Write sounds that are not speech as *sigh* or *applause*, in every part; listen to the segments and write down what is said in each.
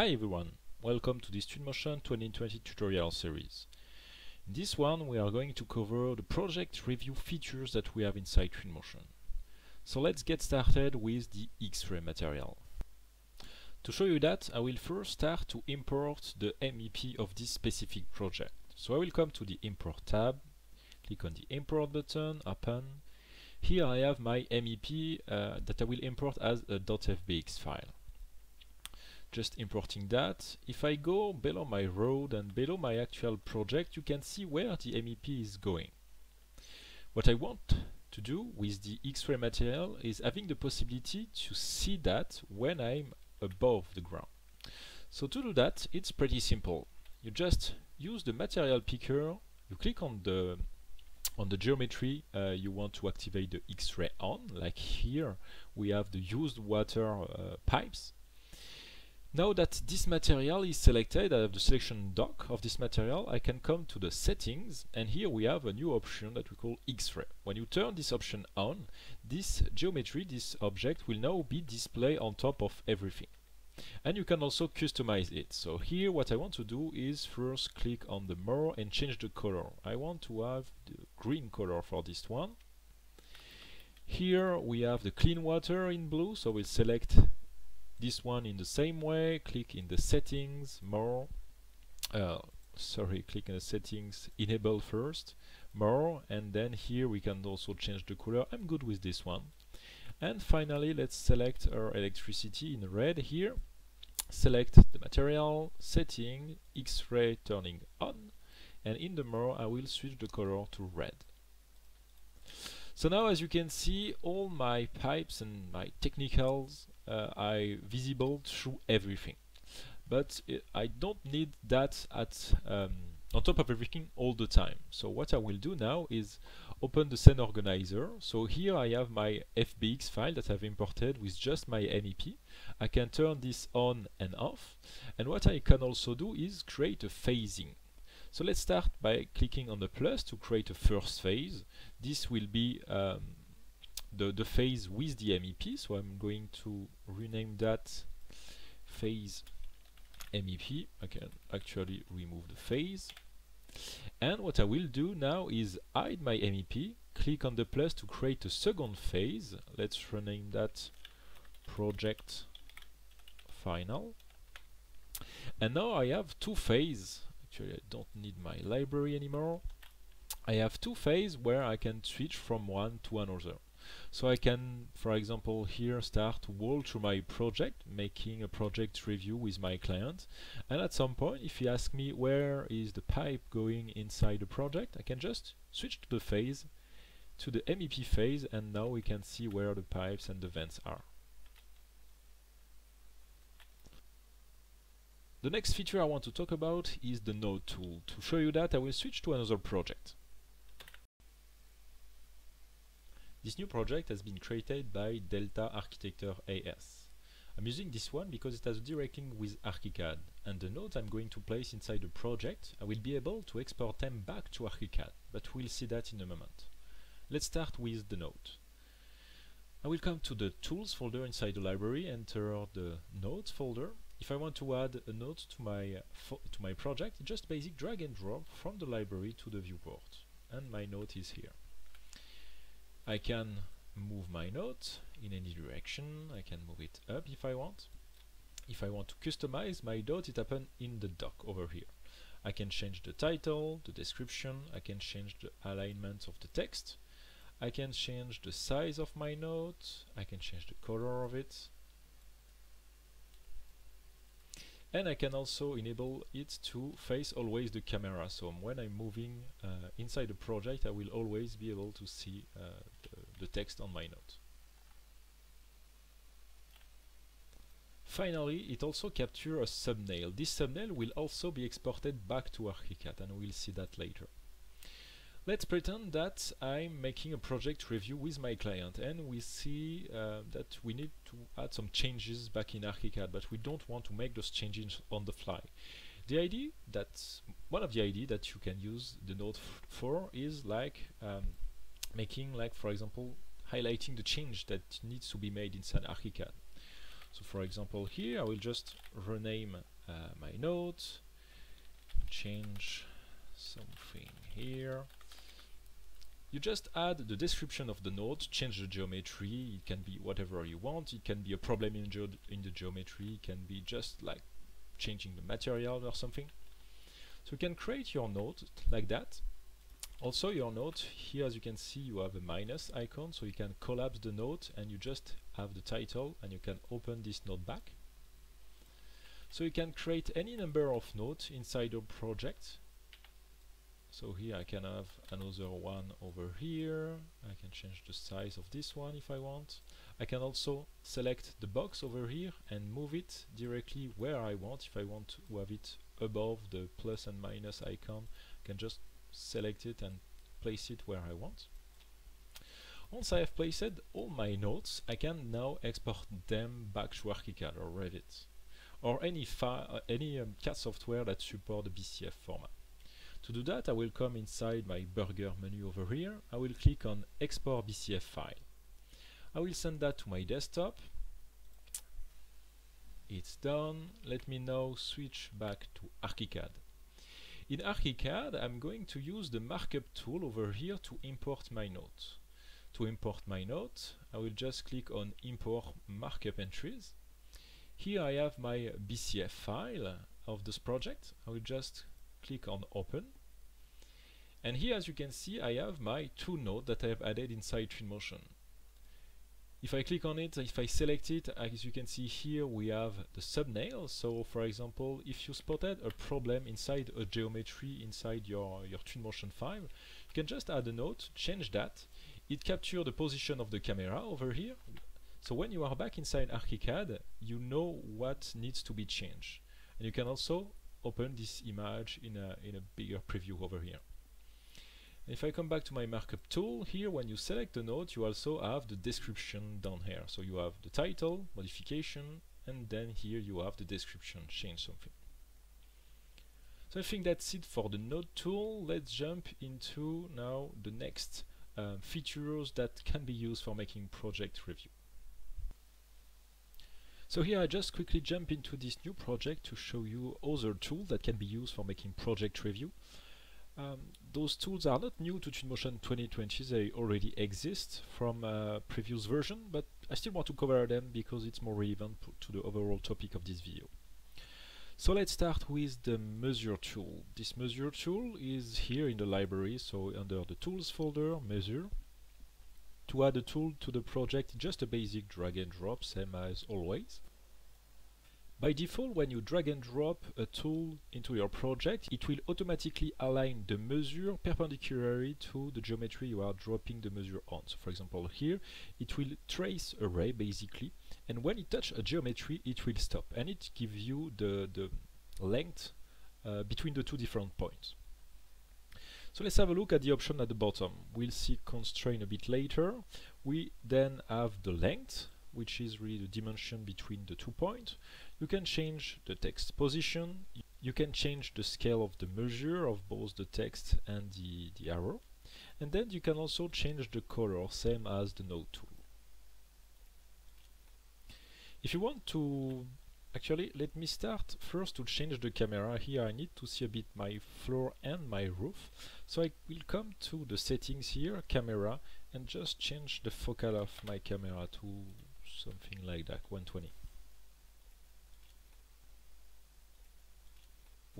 Hi everyone, welcome to this Twinmotion 2020 tutorial series. In this one we are going to cover the project review features that we have inside Twinmotion. So let's get started with the X-ray material. To show you that, I will first start to import the MEP of this specific project. So I will come to the Import tab, click on the Import button, open. Here I have my MEP uh, that I will import as a .fbx file just importing that. If I go below my road and below my actual project, you can see where the MEP is going. What I want to do with the X-ray material is having the possibility to see that when I'm above the ground. So to do that, it's pretty simple. You just use the material picker, you click on the on the geometry uh, you want to activate the X-ray on, like here we have the used water uh, pipes now that this material is selected, I have the selection dock of this material, I can come to the settings and here we have a new option that we call X-ray. When you turn this option on, this geometry, this object will now be displayed on top of everything. And you can also customize it. So here what I want to do is first click on the more and change the color. I want to have the green color for this one. Here we have the clean water in blue, so we'll select this one in the same way click in the settings more uh, sorry click in the settings enable first more and then here we can also change the color. I'm good with this one. And finally let's select our electricity in red here. Select the material setting x-ray turning on and in the more I will switch the color to red. So now as you can see all my pipes and my technicals are visible through everything. But I don't need that at um, on top of everything all the time. So what I will do now is open the scene organizer. So here I have my FBX file that I've imported with just my MEP. I can turn this on and off. And what I can also do is create a phasing. So let's start by clicking on the plus to create a first phase. This will be um, the, the phase with the MEP. So I'm going to rename that phase MEP. I can actually remove the phase. And what I will do now is hide my MEP, click on the plus to create a second phase. Let's rename that project final. And now I have two phases. Actually, I don't need my library anymore. I have two phases where I can switch from one to another. So I can, for example, here start walk through my project, making a project review with my client. And at some point, if he asks me where is the pipe going inside the project, I can just switch to the phase, to the MEP phase, and now we can see where the pipes and the vents are. The next feature I want to talk about is the note tool. To show you that, I will switch to another project. This new project has been created by Delta Architecture AS. I'm using this one because it has a direct link with ArchiCAD and the notes I'm going to place inside the project I will be able to export them back to ArchiCAD but we'll see that in a moment. Let's start with the note. I will come to the tools folder inside the library, enter the notes folder. If I want to add a note to my to my project, just basic drag and drop from the library to the viewport and my note is here. I can move my note in any direction, I can move it up if I want. If I want to customize my dot, it happens in the dock over here. I can change the title, the description, I can change the alignment of the text, I can change the size of my note, I can change the color of it, and I can also enable it to face always the camera so when I'm moving uh, inside the project I will always be able to see uh, the, the, text on my note. Finally, it also captures a thumbnail. This thumbnail will also be exported back to ArchiCAD and we'll see that later. Let's pretend that I'm making a project review with my client and we see uh, that we need to add some changes back in ArchiCAD but we don't want to make those changes on the fly. The idea that one of the idea that you can use the note for is like um, making like for example highlighting the change that needs to be made inside ArchiCAD. So for example here I will just rename uh, my note, change something here. You just add the description of the note, change the geometry, it can be whatever you want, it can be a problem in, in the geometry, it can be just like changing the material or something. So you can create your note like that. Also your note, here as you can see you have a minus icon, so you can collapse the note and you just have the title and you can open this note back. So you can create any number of notes inside your project. So here I can have another one over here. I can change the size of this one if I want. I can also select the box over here and move it directly where I want. If I want to have it above the plus and minus icon, I can just select it and place it where I want. Once I have placed all my notes, I can now export them back to ArchiCAD or Revit or any, any um, CAD software that support the BCF format. To do that, I will come inside my burger menu over here. I will click on Export BCF file. I will send that to my desktop. It's done. Let me now switch back to ArchiCAD. In ArchiCAD, I'm going to use the markup tool over here to import my note. To import my note, I will just click on Import Markup Entries. Here I have my BCF file of this project. I will just click on Open. And here, as you can see, I have my two notes that I have added inside Twinmotion. If I click on it, if I select it, as you can see here, we have the thumbnail. So for example, if you spotted a problem inside a geometry inside your, your Twinmotion file, you can just add a note, change that. It captures the position of the camera over here. So when you are back inside ArchiCAD, you know what needs to be changed. And you can also open this image in a, in a bigger preview over here. If I come back to my markup tool, here when you select the note, you also have the description down here. So you have the title, modification, and then here you have the description, change something. So I think that's it for the note tool. Let's jump into now the next um, features that can be used for making project review. So here I just quickly jump into this new project to show you other tools that can be used for making project review. Um, those tools are not new to Twinmotion 2020, they already exist from a previous version, but I still want to cover them because it's more relevant to the overall topic of this video. So let's start with the measure tool. This measure tool is here in the library, so under the tools folder, measure. To add a tool to the project, just a basic drag and drop, same as always. By default, when you drag and drop a tool into your project, it will automatically align the measure perpendicularly to the geometry you are dropping the measure on. So for example here, it will trace a ray basically, and when it touches a geometry, it will stop, and it gives you the, the length uh, between the two different points. So let's have a look at the option at the bottom. We'll see constraint a bit later. We then have the length, which is really the dimension between the two points. You can change the text position, you can change the scale of the measure of both the text and the, the arrow, and then you can also change the color, same as the note tool. If you want to actually let me start first to change the camera. Here I need to see a bit my floor and my roof. So I will come to the settings here camera and just change the focal of my camera to something like that 120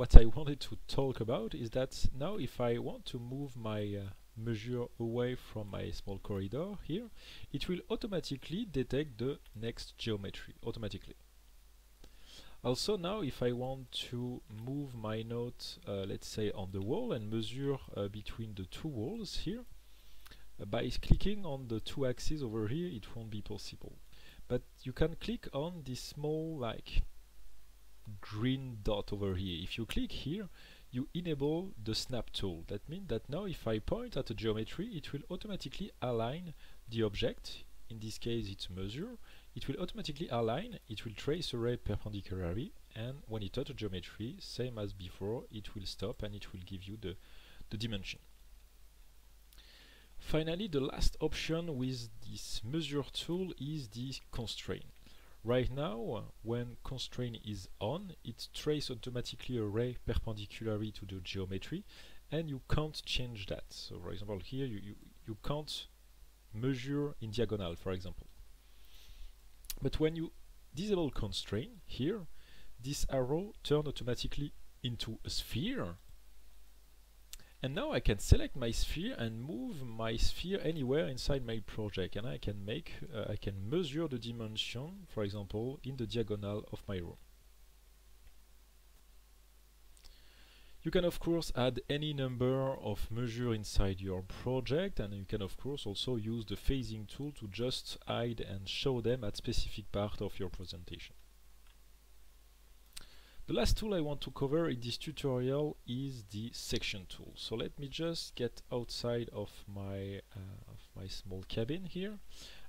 what I *laughs* wanted to talk about is that now if I want to move my uh, measure away from my small corridor here, it will automatically detect the next geometry, automatically. Also now if I want to move my note, uh, let's say on the wall and measure uh, between the two walls here, uh, by clicking on the two axes over here it won't be possible. But you can click on this small like green dot over here. If you click here, you enable the snap tool. That means that now if I point at a geometry, it will automatically align the object. In this case, it's measure. It will automatically align, it will trace a ray perpendicularly, and when it touches geometry, same as before, it will stop and it will give you the, the dimension. Finally, the last option with this measure tool is the constraint. Right now, when constraint is on, it traces automatically a ray perpendicularly to the geometry and you can't change that. So for example here you, you, you can't measure in diagonal for example. But when you disable constraint here, this arrow turn automatically into a sphere and now I can select my sphere and move my sphere anywhere inside my project and I can make, uh, I can measure the dimension, for example, in the diagonal of my room. You can of course add any number of measure inside your project and you can of course also use the phasing tool to just hide and show them at specific part of your presentation. The last tool I want to cover in this tutorial is the section tool. So let me just get outside of my uh, of my small cabin here.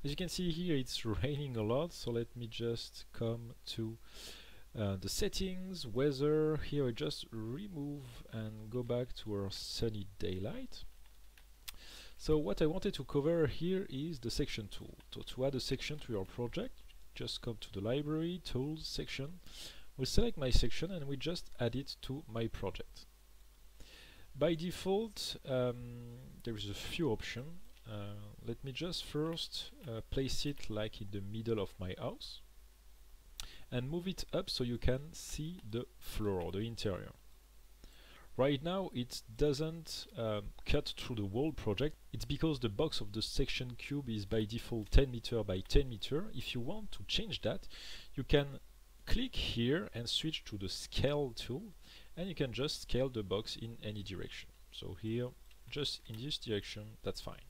As you can see here it's *laughs* raining a lot so let me just come to uh, the settings, weather, here I just remove and go back to our sunny daylight. So what I wanted to cover here is the section tool. So to add a section to your project, just come to the library, tools, section, we select my section and we just add it to my project. By default, um, there is a few options. Uh, let me just first uh, place it like in the middle of my house and move it up so you can see the floor, or the interior. Right now it doesn't um, cut through the whole project. It's because the box of the section cube is by default 10 meter by 10 meter. If you want to change that, you can click here and switch to the scale tool and you can just scale the box in any direction. So here, just in this direction, that's fine.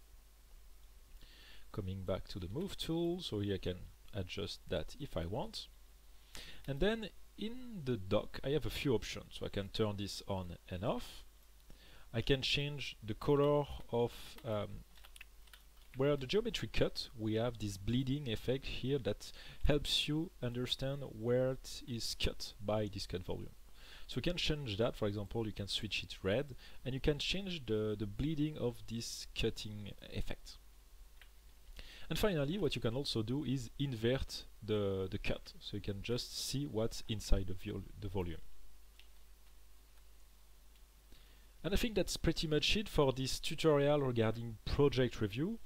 Coming back to the move tool, so here I can adjust that if I want. And then in the dock, I have a few options. So I can turn this on and off. I can change the color of um, where the geometry cut, we have this bleeding effect here that helps you understand where it is cut by this cut volume. So you can change that, for example, you can switch it red, and you can change the, the bleeding of this cutting effect. And finally, what you can also do is invert the, the cut, so you can just see what's inside the, the volume. And I think that's pretty much it for this tutorial regarding project review.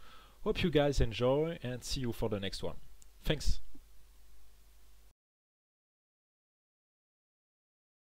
Hope you guys enjoy and see you for the next one. Thanks!